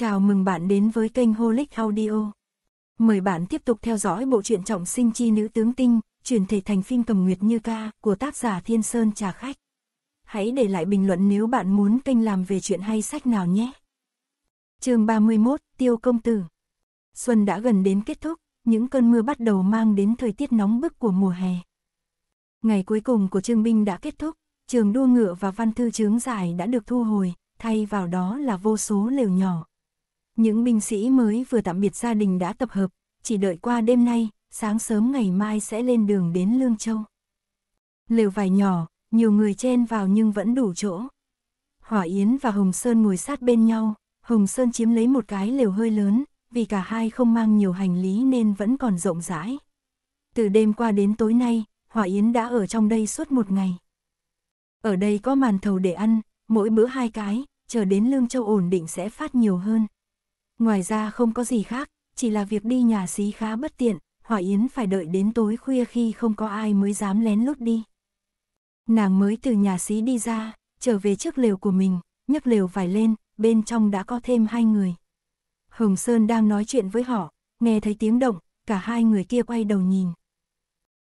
Chào mừng bạn đến với kênh Holic Audio. Mời bạn tiếp tục theo dõi bộ truyện trọng sinh chi nữ tướng tinh, chuyển thể thành phim cầm nguyệt như ca của tác giả Thiên Sơn Trà Khách. Hãy để lại bình luận nếu bạn muốn kênh làm về chuyện hay sách nào nhé. chương 31, Tiêu Công Tử Xuân đã gần đến kết thúc, những cơn mưa bắt đầu mang đến thời tiết nóng bức của mùa hè. Ngày cuối cùng của trương binh đã kết thúc, trường đua ngựa và văn thư chướng giải đã được thu hồi, thay vào đó là vô số lều nhỏ. Những binh sĩ mới vừa tạm biệt gia đình đã tập hợp, chỉ đợi qua đêm nay, sáng sớm ngày mai sẽ lên đường đến Lương Châu. Lều vải nhỏ, nhiều người chen vào nhưng vẫn đủ chỗ. Hỏa Yến và Hồng Sơn ngồi sát bên nhau, Hồng Sơn chiếm lấy một cái lều hơi lớn, vì cả hai không mang nhiều hành lý nên vẫn còn rộng rãi. Từ đêm qua đến tối nay, Hỏa Yến đã ở trong đây suốt một ngày. Ở đây có màn thầu để ăn, mỗi bữa hai cái, chờ đến Lương Châu ổn định sẽ phát nhiều hơn. Ngoài ra không có gì khác, chỉ là việc đi nhà xí khá bất tiện, Hỏa Yến phải đợi đến tối khuya khi không có ai mới dám lén lút đi. Nàng mới từ nhà xí đi ra, trở về trước lều của mình, nhấc lều vải lên, bên trong đã có thêm hai người. Hồng Sơn đang nói chuyện với họ, nghe thấy tiếng động, cả hai người kia quay đầu nhìn.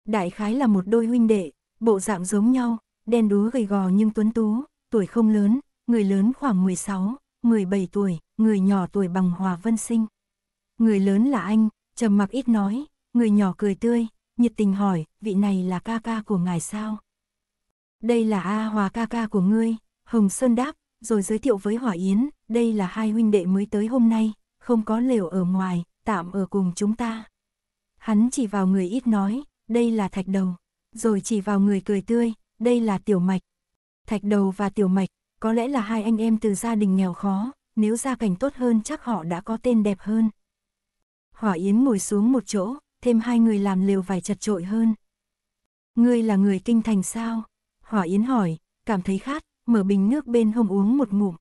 Đại khái là một đôi huynh đệ, bộ dạng giống nhau, đen đúa gầy gò nhưng tuấn tú, tuổi không lớn, người lớn khoảng 16, 17 tuổi, người nhỏ tuổi bằng Hòa Vân Sinh. Người lớn là anh, trầm mặc ít nói, người nhỏ cười tươi, nhiệt tình hỏi, vị này là ca ca của ngài sao? Đây là A Hòa ca ca của ngươi, Hồng Sơn đáp, rồi giới thiệu với Hỏa Yến, đây là hai huynh đệ mới tới hôm nay, không có lều ở ngoài, tạm ở cùng chúng ta. Hắn chỉ vào người ít nói, đây là thạch đầu, rồi chỉ vào người cười tươi, đây là tiểu mạch. Thạch đầu và tiểu mạch, có lẽ là hai anh em từ gia đình nghèo khó, nếu gia cảnh tốt hơn chắc họ đã có tên đẹp hơn. Hỏa Yến ngồi xuống một chỗ, thêm hai người làm lều vải chật trội hơn. Ngươi là người kinh thành sao? Hỏa Yến hỏi, cảm thấy khát, mở bình nước bên hông uống một ngụm.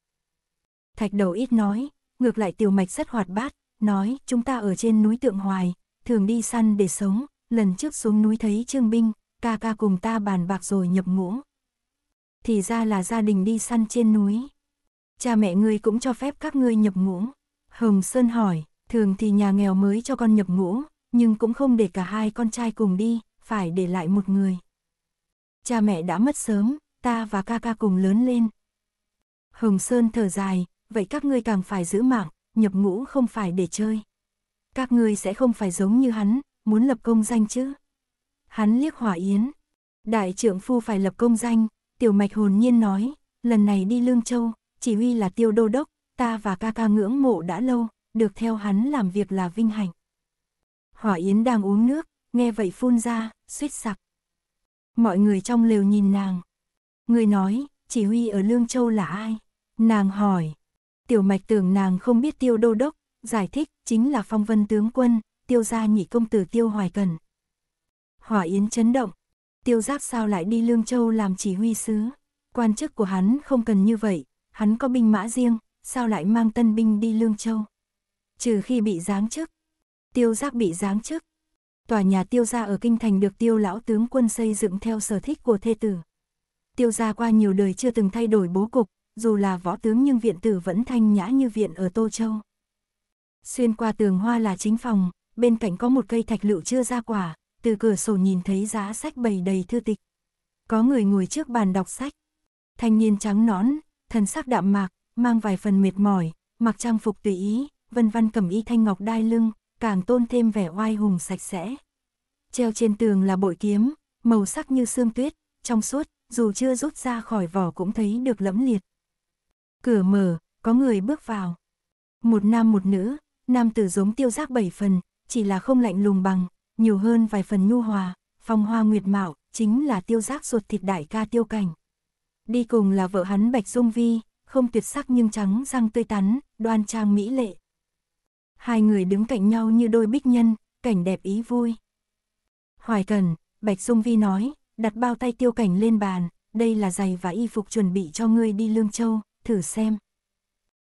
Thạch đầu ít nói, ngược lại tiểu mạch rất hoạt bát, nói chúng ta ở trên núi Tượng Hoài, thường đi săn để sống, lần trước xuống núi thấy Trương Binh, ca ca cùng ta bàn bạc rồi nhập ngũ. Thì ra là gia đình đi săn trên núi. Cha mẹ ngươi cũng cho phép các ngươi nhập ngũ. Hồng Sơn hỏi, thường thì nhà nghèo mới cho con nhập ngũ, nhưng cũng không để cả hai con trai cùng đi, phải để lại một người. Cha mẹ đã mất sớm, ta và ca ca cùng lớn lên. Hồng Sơn thở dài, vậy các ngươi càng phải giữ mạng, nhập ngũ không phải để chơi. Các ngươi sẽ không phải giống như hắn, muốn lập công danh chứ. Hắn liếc hỏa yến. Đại trưởng phu phải lập công danh, tiểu mạch hồn nhiên nói, lần này đi Lương Châu, chỉ huy là tiêu đô đốc, ta và ca ca ngưỡng mộ đã lâu, được theo hắn làm việc là vinh hạnh. Hỏa Yến đang uống nước, nghe vậy phun ra, suýt sặc. Mọi người trong lều nhìn nàng. Người nói, chỉ huy ở Lương Châu là ai? Nàng hỏi. Tiểu mạch tưởng nàng không biết tiêu đô đốc, giải thích chính là phong vân tướng quân, tiêu gia nhị công tử tiêu hoài cần. Hỏa Yến chấn động. Tiêu Giáp sao lại đi Lương Châu làm chỉ huy sứ? Quan chức của hắn không cần như vậy, hắn có binh mã riêng, sao lại mang tân binh đi Lương Châu? Trừ khi bị giáng chức. Tiêu Giáp bị giáng chức. Tòa nhà tiêu gia ở Kinh Thành được tiêu lão tướng quân xây dựng theo sở thích của thê tử. Tiêu gia qua nhiều đời chưa từng thay đổi bố cục, dù là võ tướng nhưng viện tử vẫn thanh nhã như viện ở Tô Châu. Xuyên qua tường hoa là chính phòng, bên cạnh có một cây thạch lựu chưa ra quả, từ cửa sổ nhìn thấy giá sách bày đầy thư tịch. Có người ngồi trước bàn đọc sách. Thanh niên trắng nón, thần sắc đạm mạc, mang vài phần mệt mỏi, mặc trang phục tùy ý, vân văn cầm y thanh ngọc đai lưng, càng tôn thêm vẻ oai hùng sạch sẽ. Treo trên tường là bội kiếm, màu sắc như sương tuyết, trong suốt, dù chưa rút ra khỏi vỏ cũng thấy được lẫm liệt. Cửa mở, có người bước vào. Một nam một nữ, nam tử giống tiêu giác bảy phần, chỉ là không lạnh lùng bằng, nhiều hơn vài phần nhu hòa, phong hoa nguyệt mạo, chính là tiêu giác ruột thịt đại ca tiêu cảnh. Đi cùng là vợ hắn Bạch Dung Vi, không tuyệt sắc nhưng trắng răng tươi tắn, đoan trang mỹ lệ. Hai người đứng cạnh nhau như đôi bích nhân, cảnh đẹp ý vui. Hoài cần, Bạch Dung Vi nói, đặt bao tay tiêu cảnh lên bàn, đây là giày và y phục chuẩn bị cho ngươi đi Lương Châu, thử xem.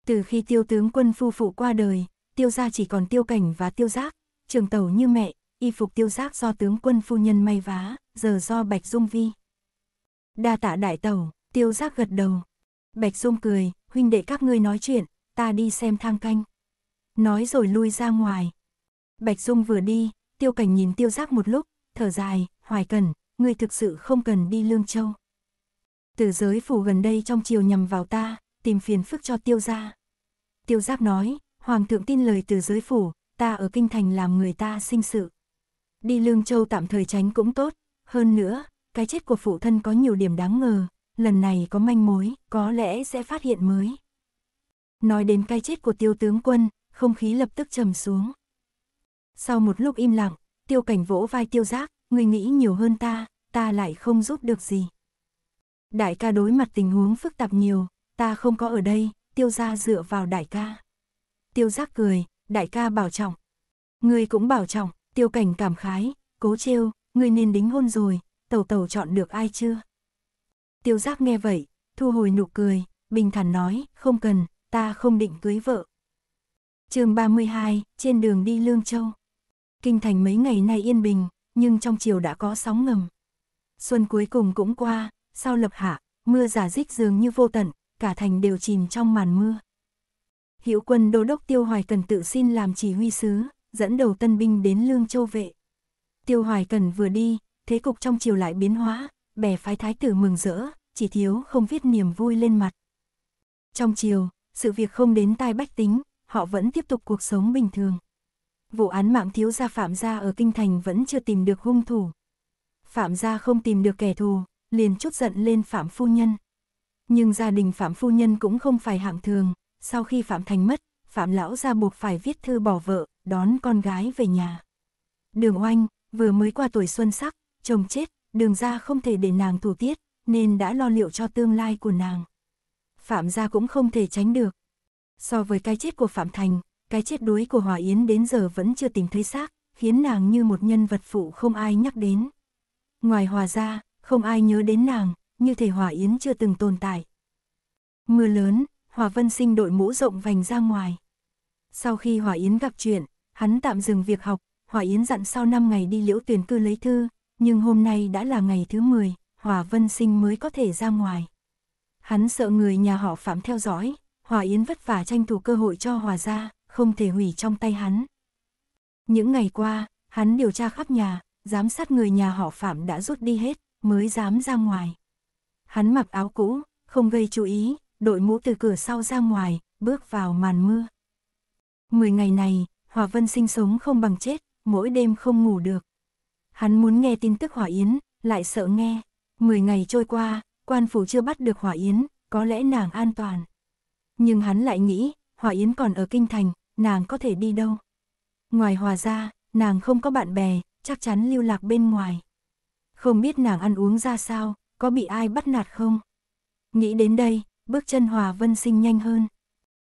Từ khi tiêu tướng quân phu phụ qua đời, tiêu gia chỉ còn tiêu cảnh và tiêu giác, trường tàu như mẹ, y phục tiêu giác do tướng quân phu nhân may vá, giờ do Bạch Dung Vi. Đa tạ đại tẩu tiêu giác gật đầu. Bạch Dung cười, huynh đệ các ngươi nói chuyện, ta đi xem thang canh. Nói rồi lui ra ngoài. Bạch Dung vừa đi, tiêu cảnh nhìn tiêu giác một lúc, thở dài, hoài cần, ngươi thực sự không cần đi Lương Châu. Từ giới phủ gần đây trong chiều nhằm vào ta, tìm phiền phức cho tiêu gia. Tiêu giác nói, Hoàng thượng tin lời từ giới phủ, ta ở kinh thành làm người ta sinh sự. Đi Lương Châu tạm thời tránh cũng tốt, hơn nữa, cái chết của phụ thân có nhiều điểm đáng ngờ, lần này có manh mối, có lẽ sẽ phát hiện mới. Nói đến cái chết của tiêu tướng quân, không khí lập tức trầm xuống. Sau một lúc im lặng, tiêu cảnh vỗ vai tiêu giác, người nghĩ nhiều hơn ta, ta lại không giúp được gì. Đại ca đối mặt tình huống phức tạp nhiều, ta không có ở đây, tiêu gia dựa vào đại ca. Tiêu giác cười, đại ca bảo trọng. Người cũng bảo trọng, tiêu cảnh cảm khái, cố trêu, người nên đính hôn rồi, tẩu tẩu chọn được ai chưa? Tiêu giác nghe vậy, thu hồi nụ cười, bình thản nói, không cần, ta không định cưới vợ. chương 32, trên đường đi Lương Châu. Kinh thành mấy ngày nay yên bình, nhưng trong chiều đã có sóng ngầm. Xuân cuối cùng cũng qua, sau lập hạ, mưa giả dích dường như vô tận, cả thành đều chìm trong màn mưa. Hiệu quân đô đốc Tiêu Hoài Cần tự xin làm chỉ huy sứ, dẫn đầu tân binh đến Lương Châu vệ. Tiêu Hoài Cần vừa đi, thế cục trong triều lại biến hóa, bè phái thái tử mừng rỡ, chỉ thiếu không viết niềm vui lên mặt. Trong triều sự việc không đến tai bách tính, họ vẫn tiếp tục cuộc sống bình thường. Vụ án mạng thiếu gia Phạm gia ở Kinh Thành vẫn chưa tìm được hung thủ. Phạm gia không tìm được kẻ thù, liền chút giận lên Phạm Phu Nhân. Nhưng gia đình Phạm Phu Nhân cũng không phải hạng thường, sau khi Phạm Thành mất, Phạm Lão gia buộc phải viết thư bỏ vợ, đón con gái về nhà. Đường oanh, vừa mới qua tuổi xuân sắc, chồng chết, đường ra không thể để nàng thủ tiết, nên đã lo liệu cho tương lai của nàng. Phạm gia cũng không thể tránh được. So với cái chết của Phạm Thành, cái chết đuối của Hòa Yến đến giờ vẫn chưa tìm thấy xác, khiến nàng như một nhân vật phụ không ai nhắc đến. Ngoài Hòa Gia, không ai nhớ đến nàng, như thể Hòa Yến chưa từng tồn tại. Mưa lớn, Hòa Vân Sinh đội mũ rộng vành ra ngoài. Sau khi Hòa Yến gặp chuyện, hắn tạm dừng việc học, Hòa Yến dặn sau 5 ngày đi liễu tuyển cư lấy thư, nhưng hôm nay đã là ngày thứ 10, Hòa Vân Sinh mới có thể ra ngoài. Hắn sợ người nhà họ Phạm theo dõi, Hòa Yến vất vả tranh thủ cơ hội cho Hòa ra, không thể hủy trong tay hắn. Những ngày qua, hắn điều tra khắp nhà, giám sát người nhà họ Phạm đã rút đi hết, mới dám ra ngoài. Hắn mặc áo cũ, không gây chú ý, đội mũ từ cửa sau ra ngoài, bước vào màn mưa. Mười ngày này, Hòa Vân sinh sống không bằng chết, mỗi đêm không ngủ được. Hắn muốn nghe tin tức Hỏa Yến, lại sợ nghe. Mười ngày trôi qua, quan phủ chưa bắt được Hỏa Yến, có lẽ nàng an toàn. Nhưng hắn lại nghĩ, Hỏa Yến còn ở Kinh Thành, nàng có thể đi đâu. Ngoài Hòa ra, nàng không có bạn bè, chắc chắn lưu lạc bên ngoài. Không biết nàng ăn uống ra sao, có bị ai bắt nạt không? Nghĩ đến đây, bước chân Hòa Vân sinh nhanh hơn.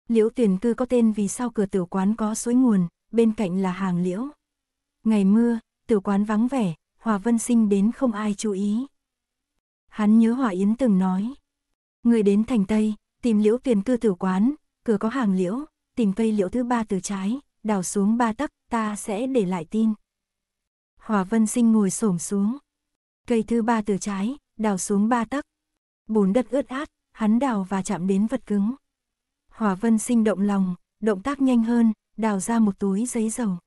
Liễu tuyển cư có tên vì sau cửa tiểu quán có suối nguồn, bên cạnh là hàng liễu. Ngày mưa, từ quán vắng vẻ, Hòa Vân sinh đến không ai chú ý. Hắn nhớ Hòa Yến từng nói. Người đến thành Tây, tìm liễu tiền cư tử quán, cửa có hàng liễu, tìm cây liễu thứ ba từ trái, đào xuống ba tấc, ta sẽ để lại tin. Hòa Vân sinh ngồi xổm xuống. Cây thứ ba từ trái, đào xuống ba tấc. Bùn đất ướt át, hắn đào và chạm đến vật cứng. Hòa Vân sinh động lòng, động tác nhanh hơn, đào ra một túi giấy dầu.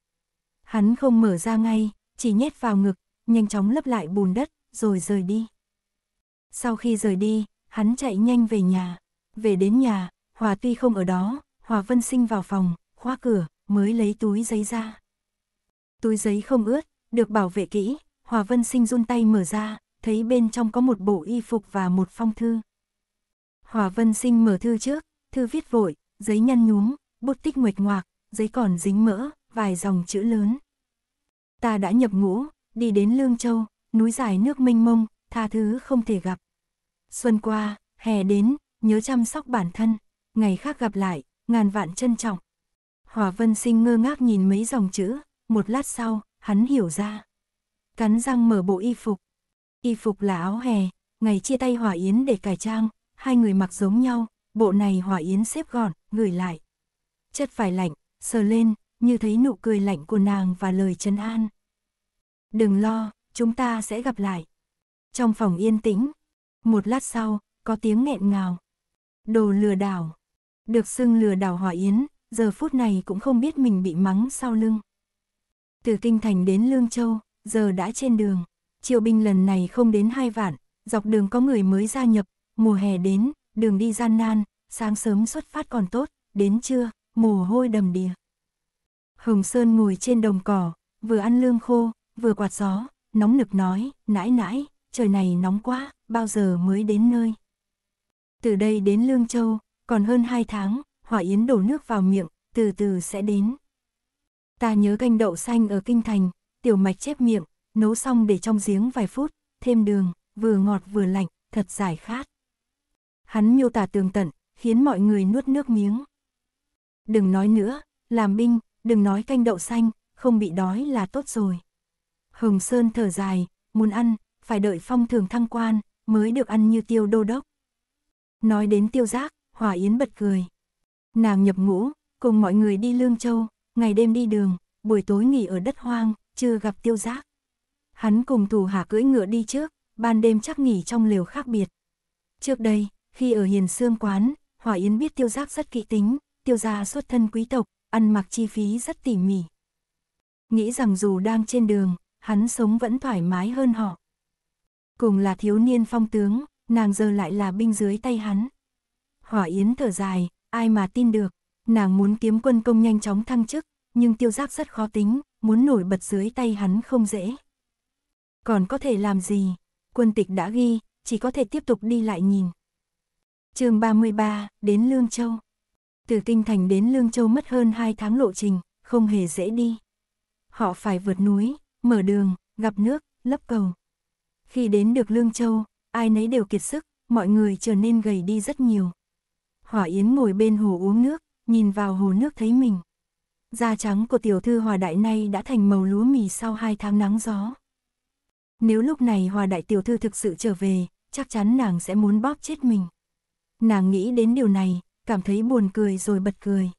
Hắn không mở ra ngay, chỉ nhét vào ngực, nhanh chóng lấp lại bùn đất, rồi rời đi. Sau khi rời đi, hắn chạy nhanh về nhà. Về đến nhà, Hòa tuy không ở đó, Hòa Vân sinh vào phòng, khóa cửa, mới lấy túi giấy ra. Túi giấy không ướt, được bảo vệ kỹ, Hòa Vân sinh run tay mở ra, thấy bên trong có một bộ y phục và một phong thư. Hòa Vân sinh mở thư trước, thư viết vội, giấy nhăn nhúm, bút tích nguệch ngoạc, giấy còn dính mỡ, vài dòng chữ lớn. Ta đã nhập ngũ, đi đến Lương Châu, núi dài nước mênh mông, tha thứ không thể gặp. Xuân qua, hè đến, nhớ chăm sóc bản thân, ngày khác gặp lại, ngàn vạn trân trọng. Hòa Vân Sinh ngơ ngác nhìn mấy dòng chữ, một lát sau, hắn hiểu ra. Cắn răng mở bộ y phục. Y phục là áo hè, ngày chia tay Hòa Yến để cải trang, hai người mặc giống nhau, bộ này Hòa Yến xếp gọn, gửi lại. Chất phải lạnh, sờ lên, như thấy nụ cười lạnh của nàng và lời trấn an. Đừng lo, chúng ta sẽ gặp lại. Trong phòng yên tĩnh, một lát sau, có tiếng nghẹn ngào. Đồ lừa đảo. Được xưng lừa đảo Hỏa Yến, giờ phút này cũng không biết mình bị mắng sau lưng. Từ Kinh Thành đến Lương Châu, giờ đã trên đường. Triệu binh lần này không đến hai vạn, dọc đường có người mới gia nhập, mùa hè đến, đường đi gian nan, sáng sớm xuất phát còn tốt, đến trưa, mồ hôi đầm đìa. Hồng Sơn ngồi trên đồng cỏ, vừa ăn lương khô, vừa quạt gió, nóng nực nói, nãi nãi, trời này nóng quá, bao giờ mới đến nơi. Từ đây đến Lương Châu, còn hơn hai tháng, hỏa yến đổ nước vào miệng, từ từ sẽ đến. Ta nhớ canh đậu xanh ở Kinh Thành, tiểu mạch chép miệng, nấu xong để trong giếng vài phút, thêm đường, vừa ngọt vừa lạnh, thật giải khát. Hắn miêu tả tường tận, khiến mọi người nuốt nước miếng. Đừng nói nữa, làm binh, đừng nói canh đậu xanh, không bị đói là tốt rồi. Hồng Sơn thở dài, muốn ăn, phải đợi phong thường thăng quan, mới được ăn như tiêu đô đốc. Nói đến tiêu giác, Hòa Yến bật cười. Nàng nhập ngũ, cùng mọi người đi Lương Châu, ngày đêm đi đường, buổi tối nghỉ ở đất hoang, chưa gặp tiêu giác. Hắn cùng thủ hạ cưỡi ngựa đi trước, ban đêm chắc nghỉ trong lều khác biệt. Trước đây, khi ở hiền sương quán, Hòa Yến biết tiêu giác rất kỹ tính, tiêu gia xuất thân quý tộc, ăn mặc chi phí rất tỉ mỉ. Nghĩ rằng dù đang trên đường, hắn sống vẫn thoải mái hơn họ. Cùng là thiếu niên phong tướng, nàng giờ lại là binh dưới tay hắn. Hỏa Yến thở dài, ai mà tin được, nàng muốn kiếm quân công nhanh chóng thăng chức, nhưng tiêu giác rất khó tính, muốn nổi bật dưới tay hắn không dễ. Còn có thể làm gì? Quân tịch đã ghi, chỉ có thể tiếp tục đi lại nhìn. chương 33, đến Lương Châu. Từ Kinh Thành đến Lương Châu mất hơn 2 tháng lộ trình, không hề dễ đi. Họ phải vượt núi, mở đường, gặp nước, lấp cầu. Khi đến được Lương Châu, ai nấy đều kiệt sức, mọi người trở nên gầy đi rất nhiều. Hỏa Yến ngồi bên hồ uống nước, nhìn vào hồ nước thấy mình. Da trắng của tiểu thư Hòa Đại nay đã thành màu lúa mì sau hai tháng nắng gió. Nếu lúc này Hòa Đại tiểu thư thực sự trở về, chắc chắn nàng sẽ muốn bóp chết mình. Nàng nghĩ đến điều này, cảm thấy buồn cười rồi bật cười.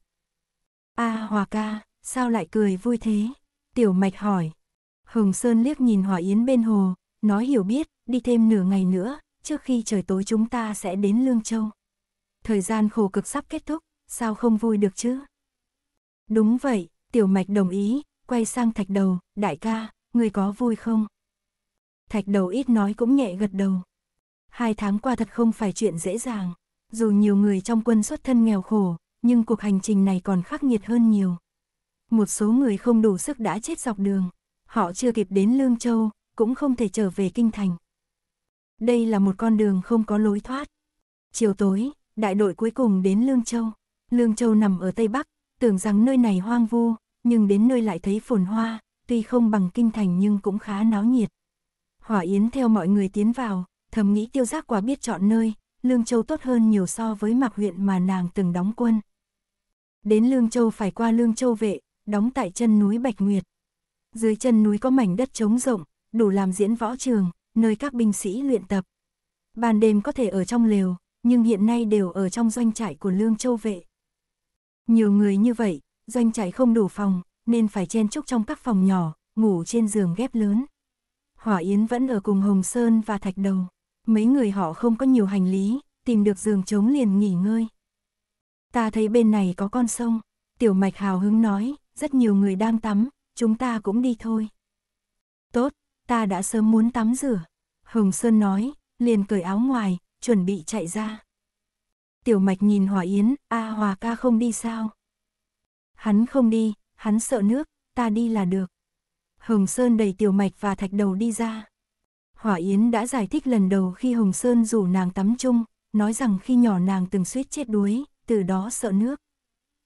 A Hòa ca, sao lại cười vui thế? Tiểu Mạch hỏi. Hồng Sơn liếc nhìn Hòa Yến bên hồ, nói hiểu biết, đi thêm nửa ngày nữa, trước khi trời tối chúng ta sẽ đến Lương Châu. Thời gian khổ cực sắp kết thúc, sao không vui được chứ? Đúng vậy, Tiểu Mạch đồng ý, quay sang Thạch Đầu, đại ca, người có vui không? Thạch Đầu ít nói cũng nhẹ gật đầu. Hai tháng qua thật không phải chuyện dễ dàng, dù nhiều người trong quân xuất thân nghèo khổ, nhưng cuộc hành trình này còn khắc nghiệt hơn nhiều. Một số người không đủ sức đã chết dọc đường, họ chưa kịp đến Lương Châu, cũng không thể trở về Kinh Thành. Đây là một con đường không có lối thoát. Chiều tối, đại đội cuối cùng đến Lương Châu. Lương Châu nằm ở Tây Bắc, tưởng rằng nơi này hoang vu, nhưng đến nơi lại thấy phồn hoa, tuy không bằng Kinh Thành nhưng cũng khá náo nhiệt. Hỏa Yến theo mọi người tiến vào, thầm nghĩ tiêu giác quả biết chọn nơi, Lương Châu tốt hơn nhiều so với mạc huyện mà nàng từng đóng quân. Đến Lương Châu phải qua Lương Châu vệ, đóng tại chân núi Bạch Nguyệt. Dưới chân núi có mảnh đất trống rộng, đủ làm diễn võ trường, nơi các binh sĩ luyện tập. Ban đêm có thể ở trong lều, nhưng hiện nay đều ở trong doanh trại của Lương Châu vệ. Nhiều người như vậy, doanh trại không đủ phòng, nên phải chen chúc trong các phòng nhỏ, ngủ trên giường ghép lớn. Hỏa Yến vẫn ở cùng Hồng Sơn và Thạch Đầu. Mấy người họ không có nhiều hành lý, tìm được giường trống liền nghỉ ngơi. Ta thấy bên này có con sông, Tiểu Mạch hào hứng nói, rất nhiều người đang tắm, chúng ta cũng đi thôi. Tốt, ta đã sớm muốn tắm rửa. Hồng Sơn nói, liền cởi áo ngoài, chuẩn bị chạy ra. Tiểu Mạch nhìn Hòa Yến, a Hòa ca không đi sao? Hắn không đi, hắn sợ nước, ta đi là được. Hồng Sơn đẩy Tiểu Mạch và Thạch Đầu đi ra. Hỏa Yến đã giải thích lần đầu khi Hồng Sơn rủ nàng tắm chung, nói rằng khi nhỏ nàng từng suýt chết đuối, từ đó sợ nước.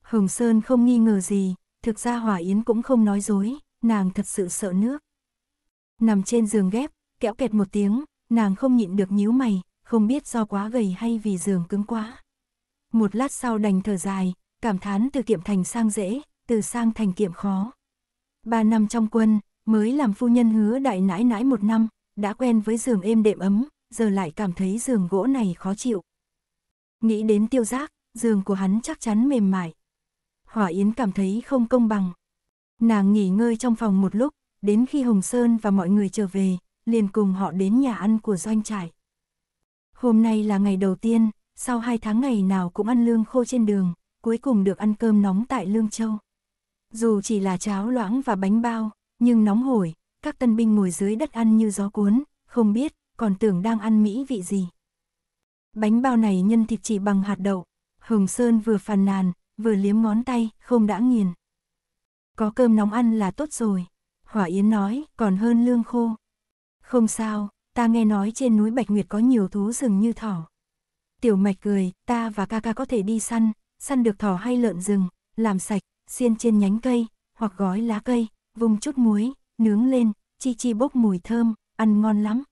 Hồng Sơn không nghi ngờ gì, thực ra Hỏa Yến cũng không nói dối, nàng thật sự sợ nước. Nằm trên giường ghép, kẽo kẹt một tiếng, nàng không nhịn được nhíu mày, không biết do quá gầy hay vì giường cứng quá. Một lát sau đành thở dài, cảm thán từ kiệm thành sang dễ, từ sang thành kiệm khó. Ba năm trong quân, mới làm phu nhân hứa đại nãi nãi một năm, đã quen với giường êm đệm ấm, giờ lại cảm thấy giường gỗ này khó chịu. Nghĩ đến tiêu giác, giường của hắn chắc chắn mềm mại. Hỏa Yến cảm thấy không công bằng. Nàng nghỉ ngơi trong phòng một lúc, đến khi Hồng Sơn và mọi người trở về, liền cùng họ đến nhà ăn của doanh trại. Hôm nay là ngày đầu tiên, sau hai tháng ngày nào cũng ăn lương khô trên đường, cuối cùng được ăn cơm nóng tại Lương Châu. Dù chỉ là cháo loãng và bánh bao, nhưng nóng hổi, các tân binh ngồi dưới đất ăn như gió cuốn, không biết, còn tưởng đang ăn mỹ vị gì. Bánh bao này nhân thịt chỉ bằng hạt đậu, Hồng Sơn vừa phàn nàn, vừa liếm ngón tay, không đã nghiền. Có cơm nóng ăn là tốt rồi, Hỏa Yến nói, còn hơn lương khô. Không sao, ta nghe nói trên núi Bạch Nguyệt có nhiều thú rừng như thỏ. Tiểu mạch cười, ta và ca ca có thể đi săn, săn được thỏ hay lợn rừng, làm sạch, xiên trên nhánh cây, hoặc gói lá cây, vung chút muối, nướng lên, chi chi bốc mùi thơm, ăn ngon lắm.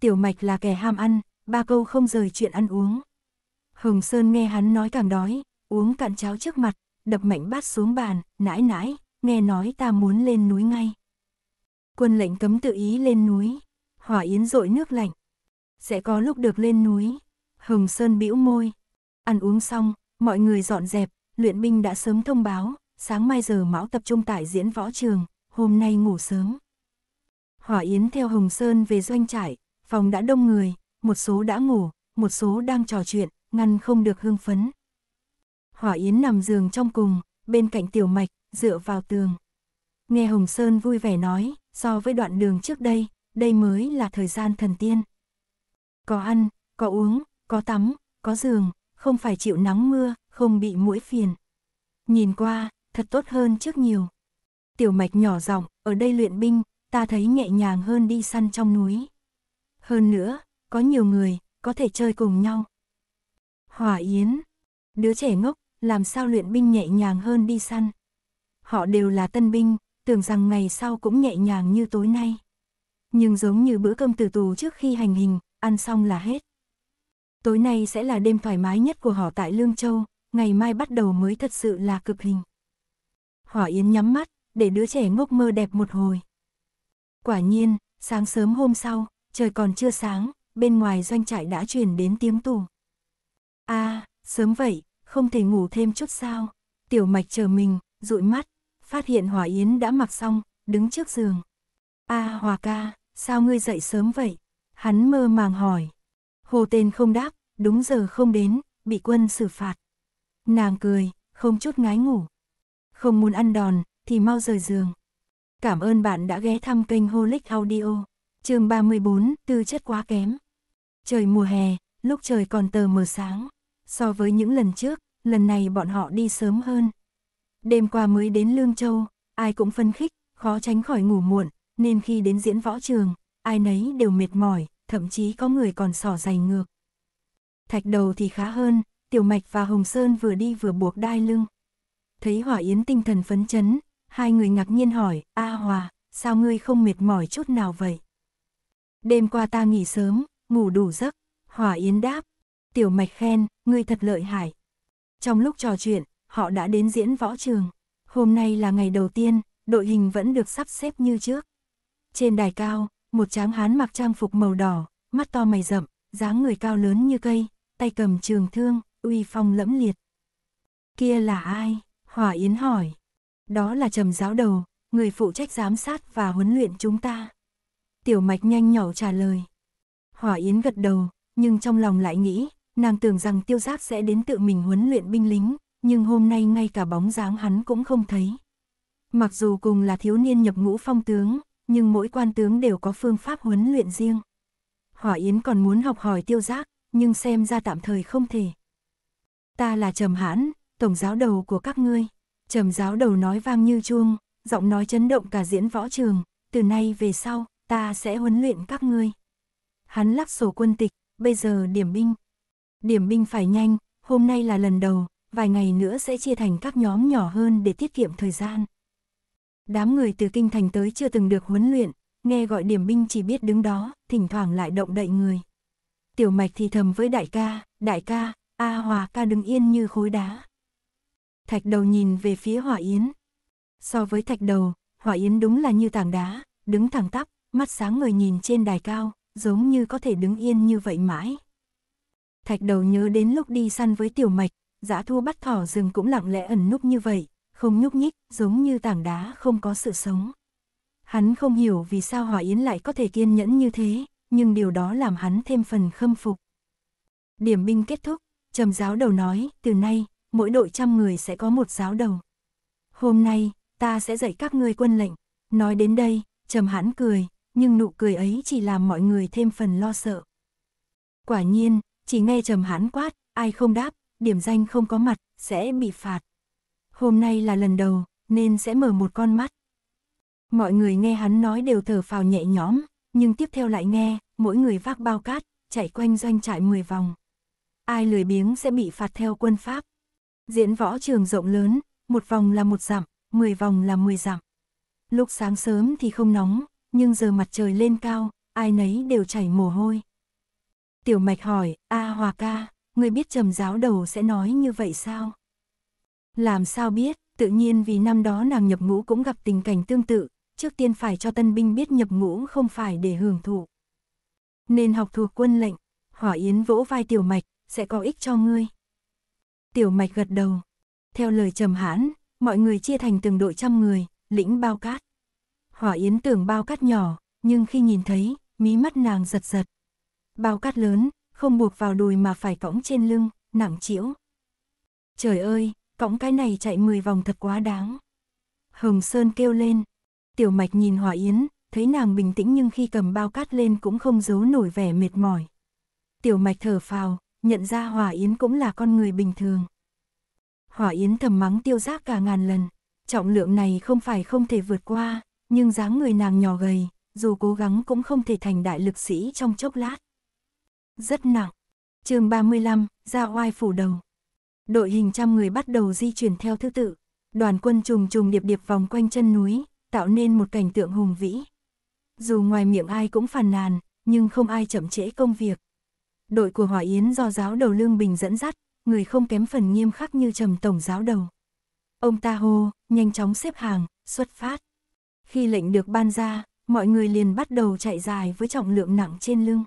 Tiểu mạch là kẻ ham ăn, ba câu không rời chuyện ăn uống. Hồng Sơn nghe hắn nói càng đói, uống cạn cháo trước mặt, đập mạnh bát xuống bàn, nãi nãi, nghe nói ta muốn lên núi ngay. Quân lệnh cấm tự ý lên núi, hỏa yến rội nước lạnh. Sẽ có lúc được lên núi. Hồng Sơn bĩu môi. Ăn uống xong, mọi người dọn dẹp, luyện binh đã sớm thông báo, sáng mai giờ mão tập trung tại diễn võ trường, hôm nay ngủ sớm. Hỏa Yến theo Hồng Sơn về doanh trại, phòng đã đông người, một số đã ngủ, một số đang trò chuyện, ngăn không được hương phấn. Hỏa Yến nằm giường trong cùng, bên cạnh tiểu mạch, dựa vào tường. Nghe Hồng Sơn vui vẻ nói, so với đoạn đường trước đây, đây mới là thời gian thần tiên. Có ăn, có uống, có tắm, có giường, không phải chịu nắng mưa, không bị mũi phiền. Nhìn qua, thật tốt hơn trước nhiều. Tiểu mạch nhỏ giọng, ở đây luyện binh, ta thấy nhẹ nhàng hơn đi săn trong núi. Hơn nữa, có nhiều người, có thể chơi cùng nhau. Hỏa Yến, đứa trẻ ngốc, làm sao luyện binh nhẹ nhàng hơn đi săn. Họ đều là tân binh, tưởng rằng ngày sau cũng nhẹ nhàng như tối nay. Nhưng giống như bữa cơm từ tù trước khi hành hình, ăn xong là hết. Tối nay sẽ là đêm thoải mái nhất của họ tại Lương Châu, ngày mai bắt đầu mới thật sự là cực hình. Hỏa Yến nhắm mắt, để đứa trẻ ngốc mơ đẹp một hồi. Quả nhiên, sáng sớm hôm sau, trời còn chưa sáng, bên ngoài doanh trại đã truyền đến tiếng tù. a à, sớm vậy, không thể ngủ thêm chút sao. Tiểu mạch chờ mình, dụi mắt, phát hiện Hỏa Yến đã mặc xong, đứng trước giường. a à, Hòa ca, sao ngươi dậy sớm vậy? Hắn mơ màng hỏi. Hồ tên không đáp, đúng giờ không đến, bị quân xử phạt. Nàng cười, không chút ngái ngủ. Không muốn ăn đòn, thì mau rời giường. Cảm ơn bạn đã ghé thăm kênh Holic Audio. chương 34, tư chất quá kém. Trời mùa hè, lúc trời còn tờ mờ sáng. So với những lần trước, lần này bọn họ đi sớm hơn. Đêm qua mới đến Lương Châu, ai cũng phân khích, khó tránh khỏi ngủ muộn, nên khi đến diễn võ trường, ai nấy đều mệt mỏi, thậm chí có người còn sỏ giày ngược. Thạch đầu thì khá hơn, Tiểu Mạch và Hồng Sơn vừa đi vừa buộc đai lưng. Thấy Hỏa Yến tinh thần phấn chấn, hai người ngạc nhiên hỏi, A Hòa, sao ngươi không mệt mỏi chút nào vậy? Đêm qua ta nghỉ sớm, ngủ đủ giấc, hòa Yến đáp. Tiểu Mạch khen, ngươi thật lợi hại. Trong lúc trò chuyện, họ đã đến diễn võ trường. Hôm nay là ngày đầu tiên, đội hình vẫn được sắp xếp như trước. Trên đài cao, một tráng hán mặc trang phục màu đỏ, mắt to mày rậm, dáng người cao lớn như cây, tay cầm trường thương, uy phong lẫm liệt. Kia là ai? hòa Yến hỏi. Đó là trầm giáo đầu, người phụ trách giám sát và huấn luyện chúng ta. Tiểu mạch nhanh nhỏ trả lời. Hỏa Yến gật đầu, nhưng trong lòng lại nghĩ, nàng tưởng rằng tiêu giác sẽ đến tự mình huấn luyện binh lính, nhưng hôm nay ngay cả bóng dáng hắn cũng không thấy. Mặc dù cùng là thiếu niên nhập ngũ phong tướng, nhưng mỗi quan tướng đều có phương pháp huấn luyện riêng. Hỏa Yến còn muốn học hỏi tiêu giác, nhưng xem ra tạm thời không thể. Ta là Trầm Hãn, tổng giáo đầu của các ngươi. Trầm giáo đầu nói vang như chuông, giọng nói chấn động cả diễn võ trường, từ nay về sau, ta sẽ huấn luyện các ngươi. Hắn lắc sổ quân tịch, bây giờ điểm binh. Điểm binh phải nhanh, hôm nay là lần đầu, vài ngày nữa sẽ chia thành các nhóm nhỏ hơn để tiết kiệm thời gian. Đám người từ kinh thành tới chưa từng được huấn luyện, nghe gọi điểm binh chỉ biết đứng đó, thỉnh thoảng lại động đậy người. Tiểu mạch thì thầm với đại ca, đại ca, A Hòa ca đứng yên như khối đá. Thạch đầu nhìn về phía Hỏa Yến. So với thạch đầu, Hỏa Yến đúng là như tảng đá, đứng thẳng tắp, mắt sáng người nhìn trên đài cao, giống như có thể đứng yên như vậy mãi. Thạch đầu nhớ đến lúc đi săn với tiểu mạch, dã thu bắt thỏ rừng cũng lặng lẽ ẩn núp như vậy, không nhúc nhích, giống như tảng đá không có sự sống. Hắn không hiểu vì sao Hỏa Yến lại có thể kiên nhẫn như thế, nhưng điều đó làm hắn thêm phần khâm phục. Điểm binh kết thúc, trầm giáo đầu nói, từ nay, mỗi đội trăm người sẽ có một giáo đầu. Hôm nay, ta sẽ dạy các ngươi quân lệnh. Nói đến đây, trầm hãn cười, nhưng nụ cười ấy chỉ làm mọi người thêm phần lo sợ. Quả nhiên, chỉ nghe trầm hãn quát, ai không đáp, điểm danh không có mặt, sẽ bị phạt. Hôm nay là lần đầu, nên sẽ mở một con mắt. Mọi người nghe hắn nói đều thở phào nhẹ nhõm, nhưng tiếp theo lại nghe, mỗi người vác bao cát, chạy quanh doanh trại 10 vòng. Ai lười biếng sẽ bị phạt theo quân pháp. Diễn võ trường rộng lớn, một vòng là một dặm, 10 vòng là 10 dặm. Lúc sáng sớm thì không nóng, nhưng giờ mặt trời lên cao, ai nấy đều chảy mồ hôi. Tiểu mạch hỏi, A Hòa ca, người biết trầm giáo đầu sẽ nói như vậy sao? Làm sao biết, tự nhiên vì năm đó nàng nhập ngũ cũng gặp tình cảnh tương tự, trước tiên phải cho tân binh biết nhập ngũ không phải để hưởng thụ. Nên học thuộc quân lệnh, hỏa yến vỗ vai tiểu mạch, sẽ có ích cho ngươi. Tiểu mạch gật đầu. Theo lời trầm hãn, mọi người chia thành từng đội trăm người, lĩnh bao cát. Hỏa yến tưởng bao cát nhỏ, nhưng khi nhìn thấy, mí mắt nàng giật giật. Bao cát lớn, không buộc vào đùi mà phải cõng trên lưng, nặng chĩu. Trời ơi, cõng cái này chạy 10 vòng thật quá đáng. Hồng Sơn kêu lên. Tiểu mạch nhìn hỏa yến, thấy nàng bình tĩnh nhưng khi cầm bao cát lên cũng không giấu nổi vẻ mệt mỏi. Tiểu mạch thở phào, nhận ra hỏa yến cũng là con người bình thường. Hỏa yến thầm mắng tiêu giác cả ngàn lần, trọng lượng này không phải không thể vượt qua, nhưng dáng người nàng nhỏ gầy, dù cố gắng cũng không thể thành đại lực sĩ trong chốc lát. Rất nặng. chương 35, ra oai phủ đầu. Đội hình trăm người bắt đầu di chuyển theo thứ tự. Đoàn quân trùng trùng điệp điệp vòng quanh chân núi, tạo nên một cảnh tượng hùng vĩ. Dù ngoài miệng ai cũng phàn nàn, nhưng không ai chậm trễ công việc. Đội của Hỏa Yến do giáo đầu Lương Bình dẫn dắt, người không kém phần nghiêm khắc như trầm tổng giáo đầu. Ông ta hô, nhanh chóng xếp hàng, xuất phát. Khi lệnh được ban ra, mọi người liền bắt đầu chạy dài với trọng lượng nặng trên lưng.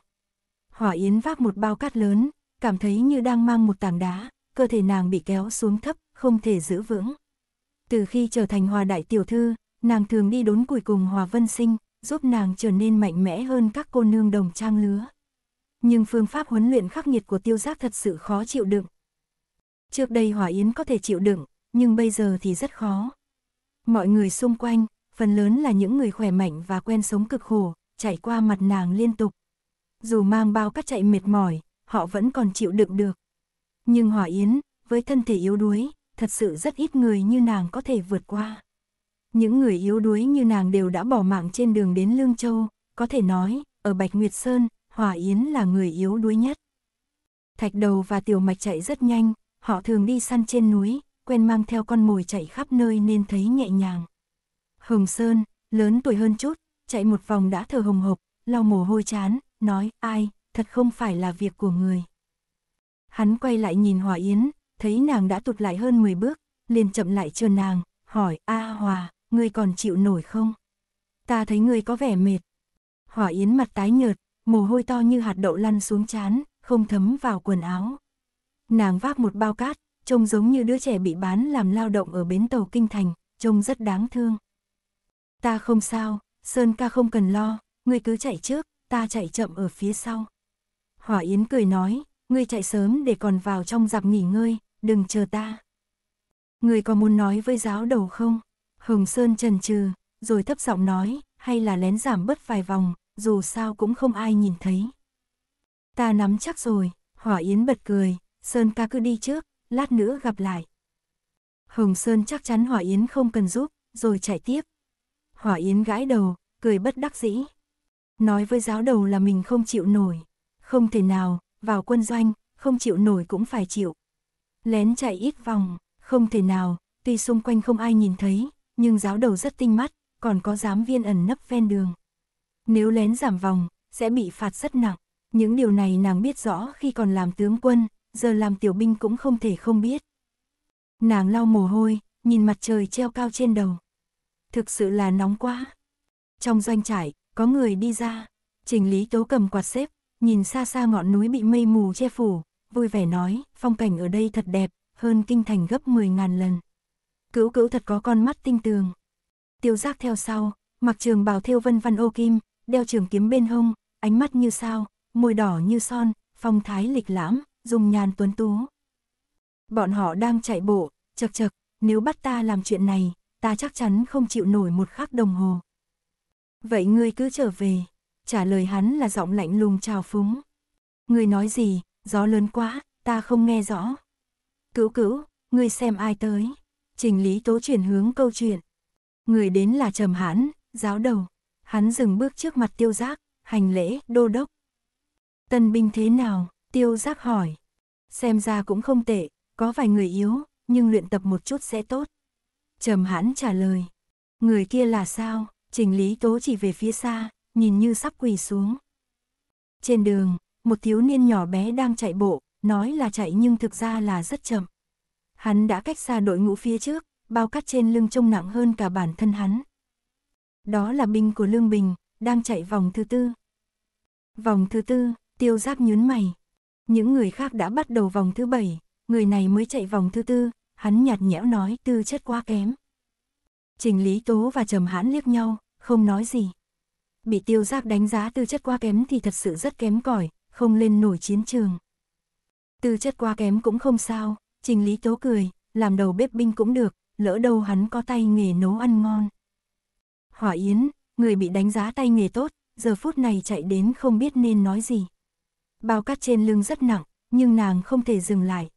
Hỏa Yến vác một bao cát lớn, cảm thấy như đang mang một tảng đá, cơ thể nàng bị kéo xuống thấp, không thể giữ vững. Từ khi trở thành hòa đại tiểu thư, nàng thường đi đốn củi cùng Hòa Vân Sinh, giúp nàng trở nên mạnh mẽ hơn các cô nương đồng trang lứa. Nhưng phương pháp huấn luyện khắc nghiệt của tiêu giác thật sự khó chịu đựng. Trước đây Hỏa Yến có thể chịu đựng, nhưng bây giờ thì rất khó. Mọi người xung quanh, phần lớn là những người khỏe mạnh và quen sống cực khổ, chạy qua mặt nàng liên tục. Dù mang bao cát chạy mệt mỏi, họ vẫn còn chịu đựng được. Nhưng Hỏa Yến, với thân thể yếu đuối, thật sự rất ít người như nàng có thể vượt qua. Những người yếu đuối như nàng đều đã bỏ mạng trên đường đến Lương Châu, có thể nói, ở Bạch Nguyệt Sơn, Hỏa Yến là người yếu đuối nhất. Thạch đầu và tiểu mạch chạy rất nhanh, họ thường đi săn trên núi, quen mang theo con mồi chạy khắp nơi nên thấy nhẹ nhàng. Hồng Sơn, lớn tuổi hơn chút, chạy một vòng đã thở hồng hộc, lau mồ hôi chán, nói, ai, thật không phải là việc của người. Hắn quay lại nhìn Hòa Yến, thấy nàng đã tụt lại hơn 10 bước, liền chậm lại chờ nàng, hỏi, A Hòa, ngươi còn chịu nổi không? Ta thấy ngươi có vẻ mệt. Hỏa Yến mặt tái nhợt, mồ hôi to như hạt đậu lăn xuống chán, không thấm vào quần áo. Nàng vác một bao cát, trông giống như đứa trẻ bị bán làm lao động ở bến tàu kinh thành, trông rất đáng thương. Ta không sao, Sơn ca không cần lo, ngươi cứ chạy trước, ta chạy chậm ở phía sau. Hỏa Yến cười nói, ngươi chạy sớm để còn vào trong dạp nghỉ ngơi, đừng chờ ta. Ngươi có muốn nói với giáo đầu không? Hồng Sơn trần trừ, rồi thấp giọng nói, hay là lén giảm bớt vài vòng, dù sao cũng không ai nhìn thấy. Ta nắm chắc rồi, Hỏa Yến bật cười, Sơn ca cứ đi trước, lát nữa gặp lại. Hồng Sơn chắc chắn Hỏa Yến không cần giúp, rồi chạy tiếp. Hỏa Yến gãi đầu, cười bất đắc dĩ. Nói với giáo đầu là mình không chịu nổi. Không thể nào, vào quân doanh, không chịu nổi cũng phải chịu. Lén chạy ít vòng, không thể nào, tuy xung quanh không ai nhìn thấy, nhưng giáo đầu rất tinh mắt, còn có giám viên ẩn nấp ven đường. Nếu lén giảm vòng, sẽ bị phạt rất nặng. Những điều này nàng biết rõ khi còn làm tướng quân, giờ làm tiểu binh cũng không thể không biết. Nàng lau mồ hôi, nhìn mặt trời treo cao trên đầu. Thực sự là nóng quá. Trong doanh trại, có người đi ra. Trình Lý Tố cầm quạt xếp, nhìn xa xa ngọn núi bị mây mù che phủ, vui vẻ nói, phong cảnh ở đây thật đẹp, hơn kinh thành gấp 10.000 lần. Cữu cữu thật có con mắt tinh tường. Tiêu giác theo sau, mặc trường bào theo vân văn ô kim, đeo trường kiếm bên hông, ánh mắt như sao, môi đỏ như son, phong thái lịch lãm, dùng nhàn tuấn tú. Bọn họ đang chạy bộ, chật chật, nếu bắt ta làm chuyện này, ta chắc chắn không chịu nổi một khắc đồng hồ. Vậy ngươi cứ trở về, trả lời hắn là giọng lạnh lùng trào phúng. Ngươi nói gì, gió lớn quá, ta không nghe rõ. Cữu cữu, ngươi xem ai tới. Trình Lý Tố chuyển hướng câu chuyện. Người đến là Trầm Hãn, giáo đầu. Hắn dừng bước trước mặt tiêu giác, hành lễ, đô đốc. Tân binh thế nào? Tiêu giác hỏi. Xem ra cũng không tệ, có vài người yếu, nhưng luyện tập một chút sẽ tốt. Trầm hãn trả lời. Người kia là sao? Trình Lý Tố chỉ về phía xa, nhìn như sắp quỳ xuống. Trên đường, một thiếu niên nhỏ bé đang chạy bộ, nói là chạy nhưng thực ra là rất chậm. Hắn đã cách xa đội ngũ phía trước, bao cắt trên lưng trông nặng hơn cả bản thân hắn. Đó là binh của Lương Bình, đang chạy vòng thứ tư. Vòng thứ tư, tiêu giác nhún mày. Những người khác đã bắt đầu vòng thứ bảy, người này mới chạy vòng thứ tư, hắn nhạt nhẽo nói tư chất quá kém. Trình Lý Tố và Trầm Hãn liếc nhau, không nói gì. Bị tiêu giác đánh giá tư chất quá kém thì thật sự rất kém cỏi, không lên nổi chiến trường. Tư chất quá kém cũng không sao, Trình Lý Tố cười, làm đầu bếp binh cũng được, lỡ đâu hắn có tay nghề nấu ăn ngon. Hỏa Yến, người bị đánh giá tay nghề tốt, giờ phút này chạy đến không biết nên nói gì. Bao cát trên lưng rất nặng, nhưng nàng không thể dừng lại.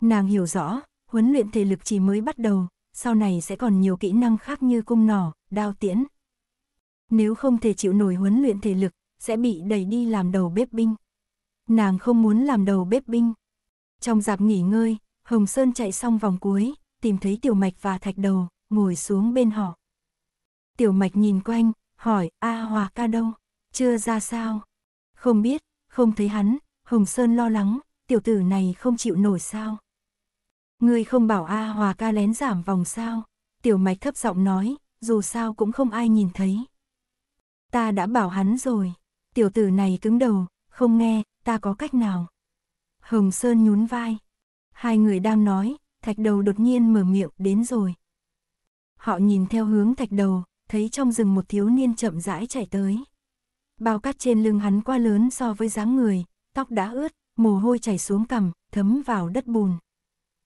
Nàng hiểu rõ, huấn luyện thể lực chỉ mới bắt đầu, sau này sẽ còn nhiều kỹ năng khác như cung nỏ, đao tiễn. Nếu không thể chịu nổi huấn luyện thể lực, sẽ bị đẩy đi làm đầu bếp binh. Nàng không muốn làm đầu bếp binh. Trong dạp nghỉ ngơi, Hồng Sơn chạy xong vòng cuối, tìm thấy Tiểu Mạch và Thạch Đầu, ngồi xuống bên họ. Tiểu Mạch nhìn quanh, hỏi, A Hòa ca đâu? Chưa ra sao? Không biết, không thấy hắn, Hồng Sơn lo lắng, tiểu tử này không chịu nổi sao? Ngươi không bảo A Hòa ca lén giảm vòng sao? Tiểu Mạch thấp giọng nói, dù sao cũng không ai nhìn thấy. Ta đã bảo hắn rồi, tiểu tử này cứng đầu, không nghe, ta có cách nào? Hồng Sơn nhún vai. Hai người đang nói, thạch đầu đột nhiên mở miệng đến rồi. Họ nhìn theo hướng thạch đầu, thấy trong rừng một thiếu niên chậm rãi chạy tới. Bao cát trên lưng hắn quá lớn so với dáng người, tóc đã ướt, mồ hôi chảy xuống cằm, thấm vào đất bùn.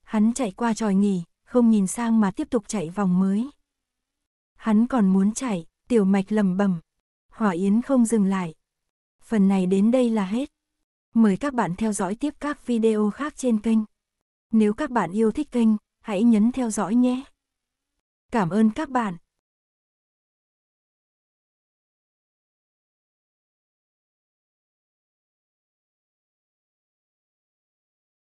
Hắn chạy qua tròi nghỉ, không nhìn sang mà tiếp tục chạy vòng mới. Hắn còn muốn chạy, tiểu mạch lầm bẩm Hỏa Yến không dừng lại. Phần này đến đây là hết. Mời các bạn theo dõi tiếp các video khác trên kênh. Nếu các bạn yêu thích kênh, hãy nhấn theo dõi nhé. Cảm ơn các bạn.